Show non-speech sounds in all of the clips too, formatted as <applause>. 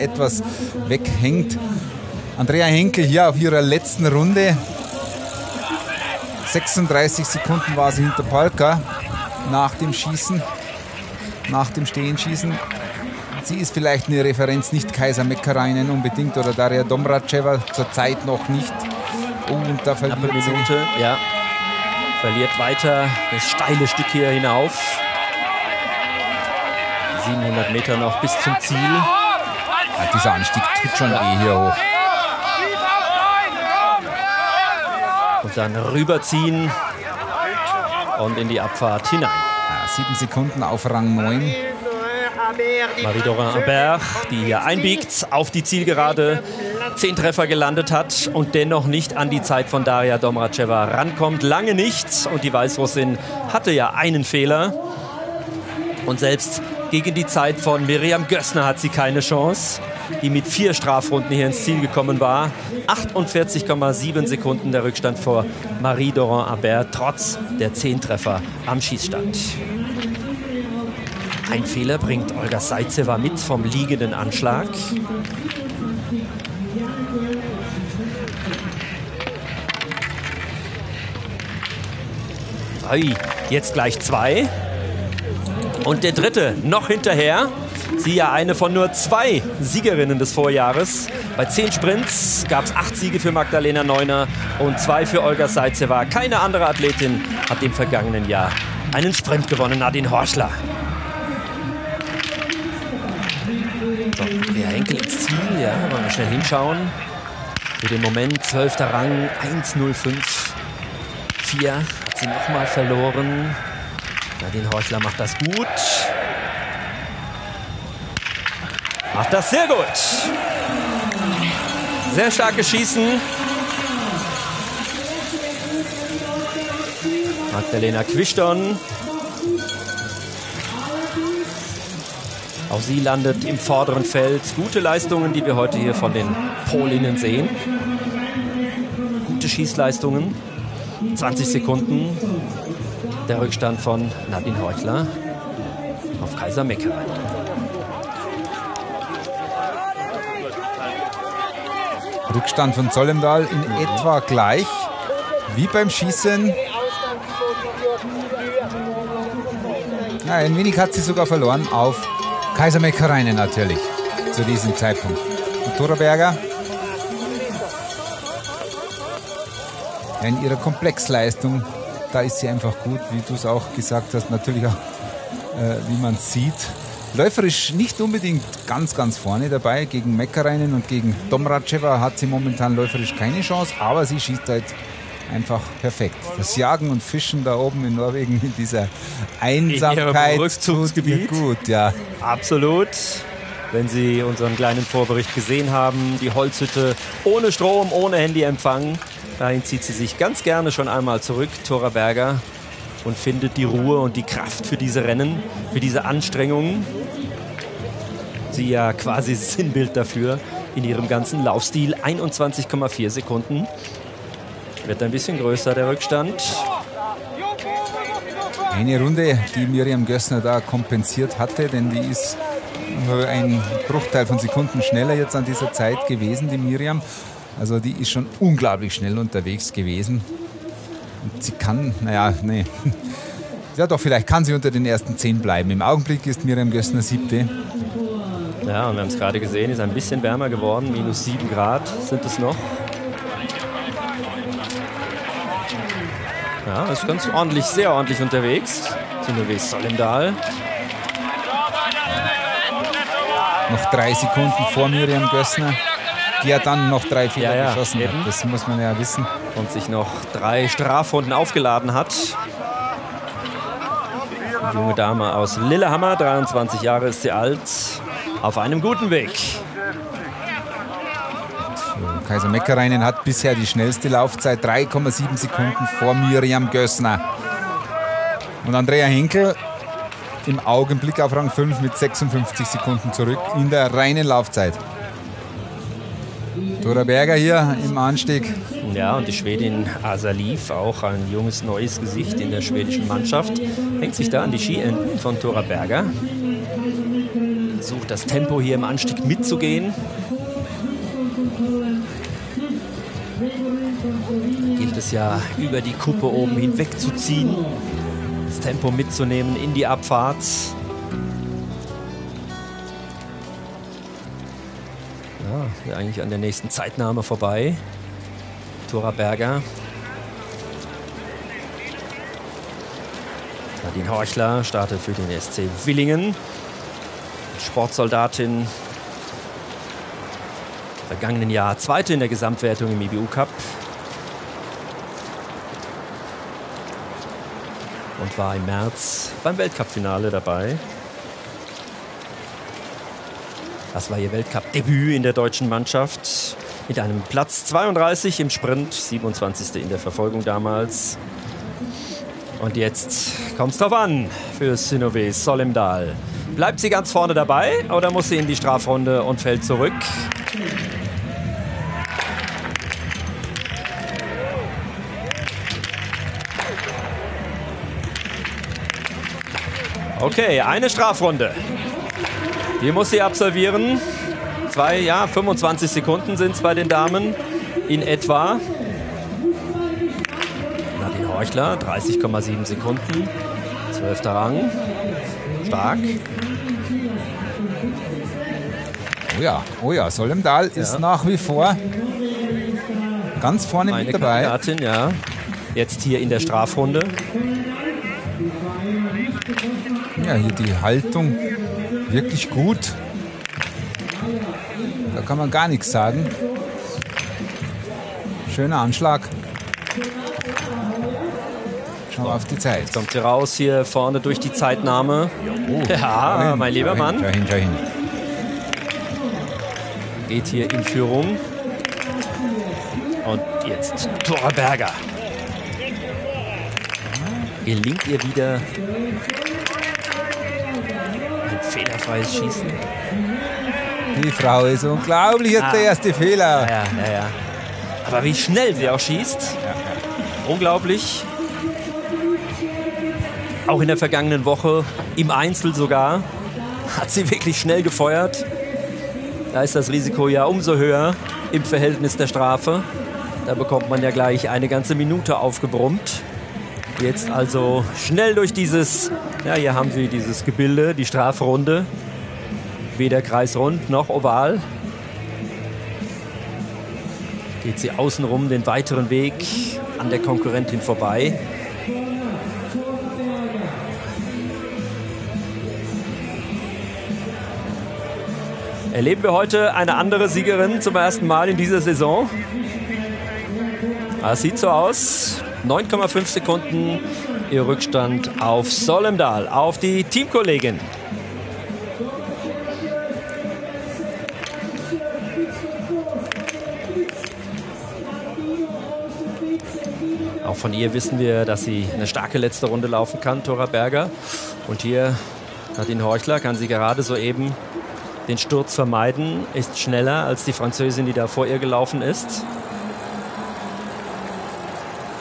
etwas weghängt. Andrea Henkel hier auf ihrer letzten Runde. 36 Sekunden war sie hinter Polka nach dem Schießen, nach dem Stehenschießen. Sie ist vielleicht eine Referenz, nicht Kaiser Meckerainen unbedingt oder Daria Domracheva, zurzeit noch nicht. Oh, und da verliert Knappe Minute, ja. Verliert weiter das steile Stück hier hinauf. 700 Meter noch bis zum Ziel. Ja, dieser Anstieg tut schon weh hier hoch. Und dann rüberziehen und in die Abfahrt hinein. Ja, sieben Sekunden auf Rang 9. Marie-Dorin Albert, die hier einbiegt auf die Zielgerade, zehn Treffer gelandet hat und dennoch nicht an die Zeit von Daria Domracheva rankommt. Lange nicht. Und die Weißrussin hatte ja einen Fehler. Und selbst gegen die Zeit von Miriam Gössner hat sie keine Chance, die mit vier Strafrunden hier ins Ziel gekommen war. 48,7 Sekunden der Rückstand vor Marie Doran Abert, trotz der zehn Treffer am Schießstand. Ein Fehler bringt Olga Seizeva mit vom liegenden Anschlag. Jetzt gleich zwei. Und der dritte noch hinterher. Sie ja eine von nur zwei Siegerinnen des Vorjahres. Bei zehn Sprints gab es acht Siege für Magdalena Neuner und zwei für Olga Seizeva. Keine andere Athletin hat im vergangenen Jahr einen Sprint gewonnen, Nadine Horschler. So, der Henkel ins Ziel, ja, wollen wir schnell hinschauen. Für den Moment 12. Rang, 1.05. 4 hat sie nochmal verloren. Nadine Horschler macht das gut. Macht das sehr gut. Sehr starkes Schießen. Magdalena Quiston. Auch sie landet im vorderen Feld. Gute Leistungen, die wir heute hier von den Polinnen sehen. Gute Schießleistungen. 20 Sekunden. Der Rückstand von Nadine Heuchler auf Kaiser Meckerein. Rückstand von Zollendal in etwa gleich wie beim Schießen. Ja, ein wenig hat sie sogar verloren auf Kaiser Meckereine natürlich zu diesem Zeitpunkt. Und Tora Berger in ihrer Komplexleistung, da ist sie einfach gut, wie du es auch gesagt hast, natürlich auch, äh, wie man sieht. Läuferisch nicht unbedingt ganz, ganz vorne dabei. Gegen Meckereinen und gegen Domracheva hat sie momentan läuferisch keine Chance, aber sie schießt halt einfach perfekt. Das Jagen und Fischen da oben in Norwegen in dieser Einsamkeit Rückzugsgebiet. gut, ja. Absolut. Wenn Sie unseren kleinen Vorbericht gesehen haben, die Holzhütte ohne Strom, ohne Handyempfang, dahin zieht sie sich ganz gerne schon einmal zurück, Tora Berger, und findet die Ruhe und die Kraft für diese Rennen, für diese Anstrengungen. Sie ja quasi <laughs> Sinnbild dafür in ihrem ganzen Laufstil. 21,4 Sekunden. Wird ein bisschen größer der Rückstand. Eine Runde, die Miriam Gössner da kompensiert hatte, denn die ist nur ein Bruchteil von Sekunden schneller jetzt an dieser Zeit gewesen, die Miriam. Also die ist schon unglaublich schnell unterwegs gewesen. Und sie kann, naja, nee. <laughs> Ja doch, vielleicht kann sie unter den ersten zehn bleiben. Im Augenblick ist Miriam Gössner siebte. Ja, und wir haben es gerade gesehen, ist ein bisschen wärmer geworden. Minus sieben Grad sind es noch. Ja, ist ganz ordentlich, sehr ordentlich unterwegs. Sinowee Solendal. Noch drei Sekunden vor Miriam Gössner, die ja dann noch drei Fehler Ja, ja, geschossen eben. hat. Das muss man ja wissen. und sich noch drei Strafrunden aufgeladen hat. Die junge Dame aus Lillehammer, 23 Jahre ist sie alt, auf einem guten Weg. Kaiser Meckereinen hat bisher die schnellste Laufzeit, 3,7 Sekunden vor Miriam Gössner. Und Andrea Henkel im Augenblick auf Rang 5 mit 56 Sekunden zurück in der reinen Laufzeit. Dora Berger hier im Anstieg. Ja, und die Schwedin Asaliv, auch ein junges neues Gesicht in der schwedischen Mannschaft, hängt sich da an die Skienden von Tora Berger. Versucht das Tempo hier im Anstieg mitzugehen. Gilt es ja über die Kuppe oben hinweg zu ziehen, das Tempo mitzunehmen in die Abfahrt. Ja, eigentlich an der nächsten Zeitnahme vorbei. Tora Berger. Nadine Horchler startet für den SC Willingen. Sportsoldatin. Vergangenen Jahr Zweite in der Gesamtwertung im IBU Cup. Und war im März beim Weltcup-Finale dabei. Das war ihr Weltcup-Debüt in der deutschen Mannschaft. Mit einem Platz 32 im Sprint, 27. in der Verfolgung damals. Und jetzt kommt es drauf an für Synove Solemdal. Bleibt sie ganz vorne dabei oder muss sie in die Strafrunde und fällt zurück? Okay, eine Strafrunde. Die muss sie absolvieren. Zwei, ja, 25 Sekunden sind es bei den Damen in etwa. Nadine Horchler, 30,7 Sekunden. Zwölfter Rang. Stark. Oh ja, oh ja, Solemdal ja. ist nach wie vor ganz vorne Meine mit dabei. Kandidatin, ja. Jetzt hier in der Strafrunde. Ja, hier die Haltung wirklich gut. Da kann man gar nichts sagen. Schöner Anschlag. Schauen wir auf die Zeit. Jetzt kommt sie raus hier vorne durch die Zeitnahme. Oh, ja, hin, mein lieber schau Mann. Schau hin, schau hin. Geht hier in Führung. Und jetzt Tora Berger. Gelingt ihr wieder fehlerfreies Schießen? Die Frau ist unglaublich, jetzt Ah. der erste Fehler. Ja, ja, ja. Aber wie schnell sie auch schießt. Unglaublich. Auch in der vergangenen Woche, im Einzel sogar, hat sie wirklich schnell gefeuert. Da ist das Risiko ja umso höher im Verhältnis der Strafe. Da bekommt man ja gleich eine ganze Minute aufgebrummt. Jetzt also schnell durch dieses, ja, hier haben Sie dieses Gebilde, die Strafrunde. Weder kreisrund noch oval. Geht sie außenrum den weiteren Weg an der Konkurrentin vorbei. Erleben wir heute eine andere Siegerin zum ersten Mal in dieser Saison? Das sieht so aus. 9,5 Sekunden ihr Rückstand auf Solemdal, auf die Teamkollegin. Auch von ihr wissen wir, dass sie eine starke letzte Runde laufen kann, Tora Berger. Und hier Nadine Horchler kann sie gerade soeben den Sturz vermeiden, ist schneller als die Französin, die da vor ihr gelaufen ist.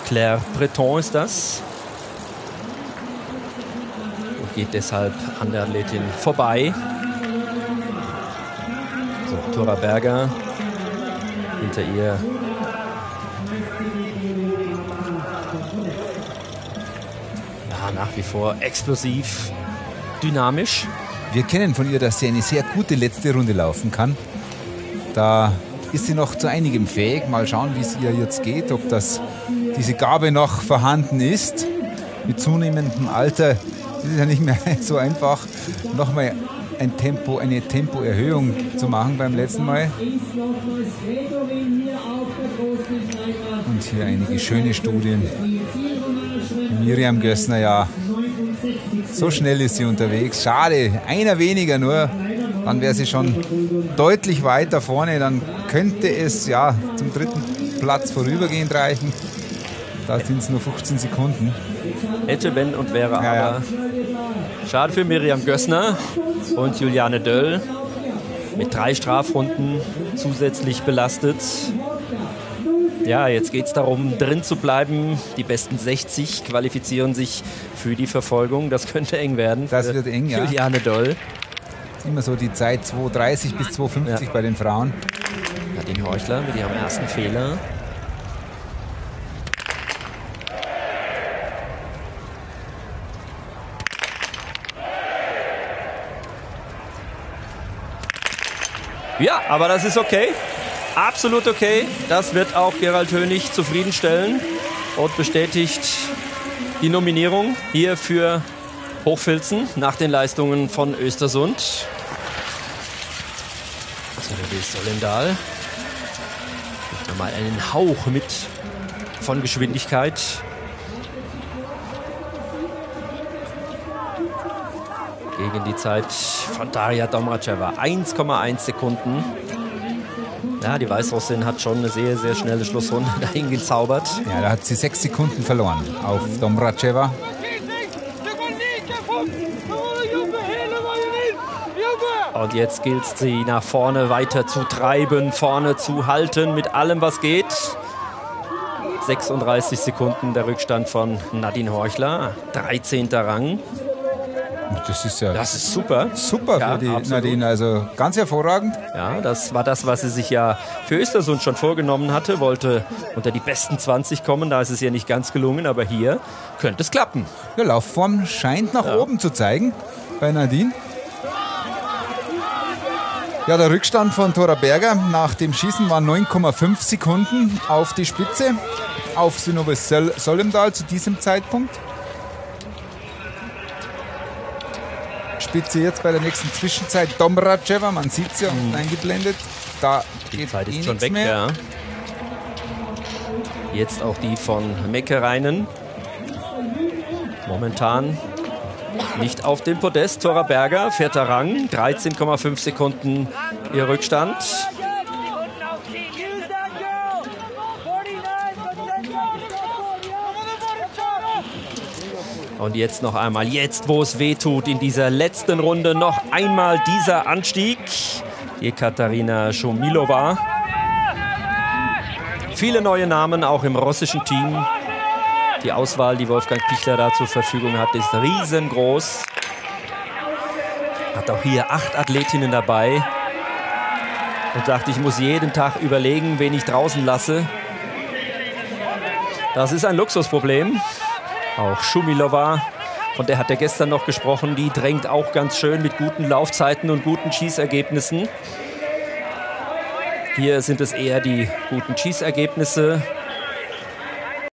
Claire Breton ist das. Und geht deshalb an der Athletin vorbei. So, Tora Berger hinter ihr. Ja, nach wie vor explosiv, dynamisch. Wir kennen von ihr, dass sie eine sehr gute letzte Runde laufen kann. Da ist sie noch zu einigem fähig. Mal schauen, wie es ihr jetzt geht, ob das, diese Gabe noch vorhanden ist. Mit zunehmendem Alter ist es ja nicht mehr <laughs> so einfach, nochmal ein Tempo, eine Tempoerhöhung zu machen beim letzten Mal. Und hier einige schöne Studien. Miriam Gössner, ja, so schnell ist sie unterwegs. Schade, einer weniger nur. Dann wäre sie schon deutlich weiter vorne. Dann könnte es ja zum dritten Platz vorübergehend reichen. Da sind es nur 15 Sekunden. Hätte, wenn und wäre, Ja, ja. aber. Schade für Miriam Gössner und Juliane Döll. Mit drei Strafrunden zusätzlich belastet. Ja, jetzt geht es darum, drin zu bleiben. Die besten 60 qualifizieren sich für die Verfolgung. Das könnte eng werden. Das wird eng, ja. Juliane Doll. Immer so die Zeit 2,30 bis 2,50 ja. bei den Frauen. Nadine Heuchler mit ihrem ersten Fehler. Ja, aber das ist okay. Absolut okay. Das wird auch Gerald Hönig zufriedenstellen und bestätigt die Nominierung hier für Hochfilzen nach den Leistungen von Östersund. So, der Solendal. Mal einen Hauch mit von Geschwindigkeit. Gegen die Zeit von Daria Domracheva. 1,1 Sekunden. Ja, die Weißrussin hat schon eine sehr, sehr schnelle Schlussrunde <laughs> dahin gezaubert. Ja, da hat sie sechs Sekunden verloren auf Domracheva. Und jetzt gilt es, sie nach vorne weiter zu treiben, vorne zu halten mit allem, was geht. 36 Sekunden der Rückstand von Nadine Horchler, 13. Rang. Das ist ja das ist super. Super ja, für die absolut. Nadine, also ganz hervorragend. Ja, das war das, was sie sich ja für Östersund schon vorgenommen hatte, wollte unter die besten 20 kommen, da ist es ja nicht ganz gelungen, aber hier könnte es klappen. Ja, Laufform scheint nach ja. oben zu zeigen bei Nadine. Ja, der Rückstand von Tora Berger nach dem Schießen war 9,5 Sekunden auf die Spitze, auf Synnöve Solemdal zu diesem Zeitpunkt. Spitze jetzt bei der nächsten Zwischenzeit Domracheva, man sieht es ja mhm. eingeblendet. Da die geht Zeit ist eh schon weg, mehr. ja. Jetzt auch die von Meckereinen. Momentan nicht auf dem Podest. Tora Berger, vierter Rang, 13,5 Sekunden ihr Rückstand. Und jetzt noch einmal, jetzt wo es weh tut, in dieser letzten Runde noch einmal dieser Anstieg. Ekaterina Schumilova. Viele neue Namen auch im russischen Team. Die Auswahl, die Wolfgang Pichler da zur Verfügung hat, ist riesengroß. Hat auch hier acht Athletinnen dabei. Und sagt, ich muss jeden Tag überlegen, wen ich draußen lasse. Das ist ein Luxusproblem. Auch Schumilova, von der hat er gestern noch gesprochen, die drängt auch ganz schön mit guten Laufzeiten und guten Schießergebnissen. Hier sind es eher die guten Schießergebnisse